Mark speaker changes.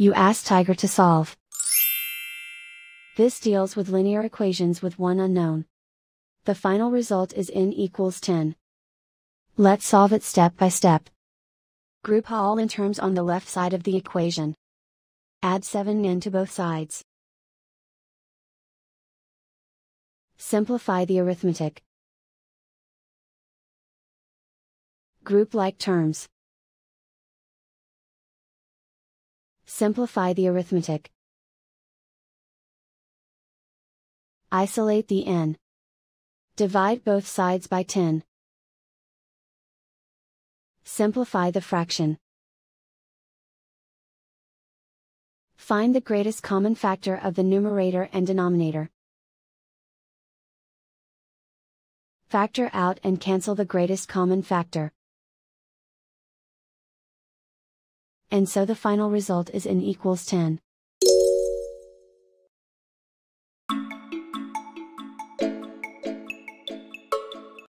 Speaker 1: You ask Tiger to solve. This deals with linear equations with one unknown. The final result is n equals 10. Let's solve it step by step. Group all n terms on the left side of the equation. Add 7n to both sides. Simplify the arithmetic. Group like terms. Simplify the arithmetic. Isolate the n. Divide both sides by 10. Simplify the fraction. Find the greatest common factor of the numerator and denominator. Factor out and cancel the greatest common factor. And so the final result is n equals 10.